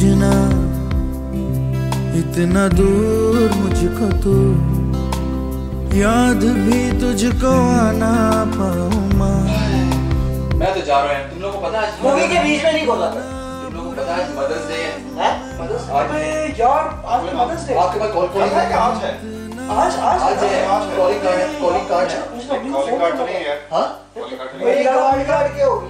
بھیجنا اتنا دور مجھ کو تو یاد بھی تجھ کو آنا پاؤں ماں میں تو جا رہا ہوں تم لوگوں کو پتا ہے مووی کے بیچ میں نہیں کھولا تم لوگوں کو پتا ہے مدرس ڈے ہے مدرس ڈے ابے یار آج مدرس ڈے آپ کے پاس کال کال ہے کہ آج ہے آج آج آج ہے calling card calling card card ہے ہاں کالنگ کارڈ نہیں ہے کالنگ کارڈ کے ہوگی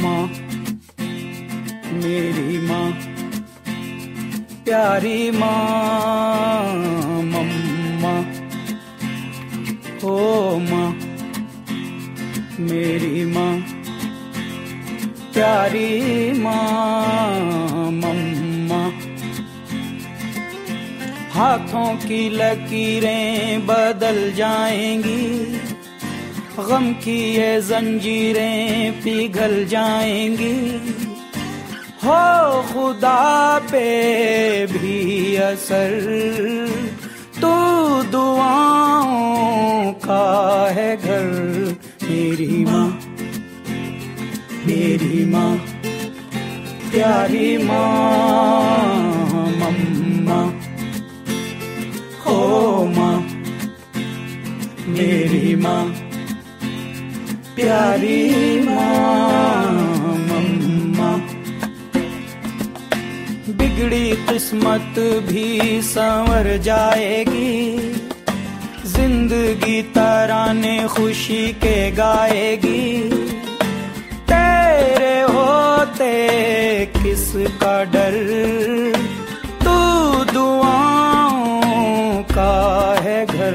ماں، میری ماں، پیاری ماں، مما، ہو ماں، میری ماں، پیاری ماں، مما۔ ہاتھوں کی لکیریں بدل جائیں گی۔ غم کی یہ زنجیریں پگھل جائیں گی۔ ہو خدا پہ بھی اثر، تو دعاؤں کا ہے گھر۔ میری ماں میری ماں، پیاری ماں، مما، ہو ماں، میری ماں۔ پیاری ماں مما بگڑی قسمت بھی سنور جائے گی۔ زندگی ترانے خوشی کے گائے گی۔ تیرے ہوتے کس کا ڈر؟ تو دعاؤں کا ہے گھر۔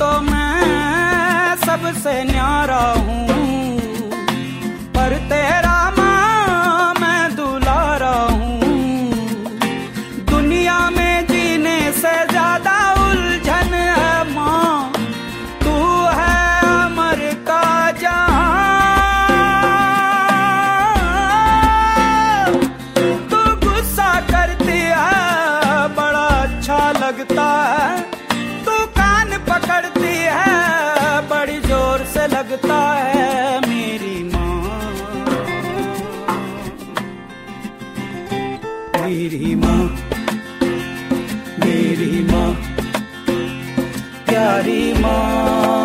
تو میں سب سے نیارا ہوں۔ میری ماں میری ماں پیاری ماں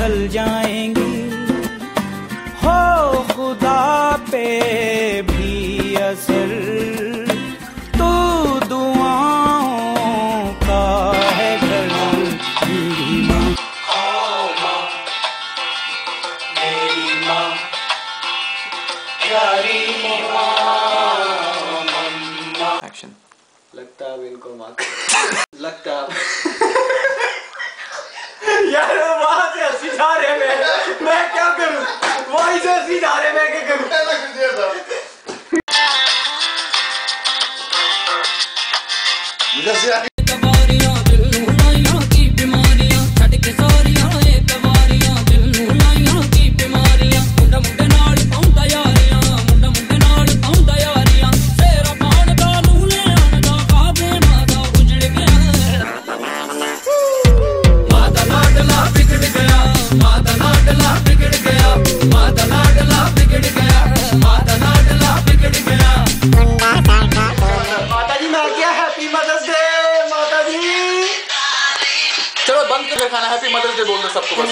ڈھل جائیں گی۔ ہو خدا پہ بھی اثر تو دعاؤں کا ہے میری لگتا اب ان کو ماں لگتا یار وہاں سے ہنسی جا رہے میں میں کیا کروں؟ وہیں سے ہنسی جا رہے میں کیا کروں؟ کلیئر کھانا ہیپی مدرس ڈے بول دو سب کو بس۔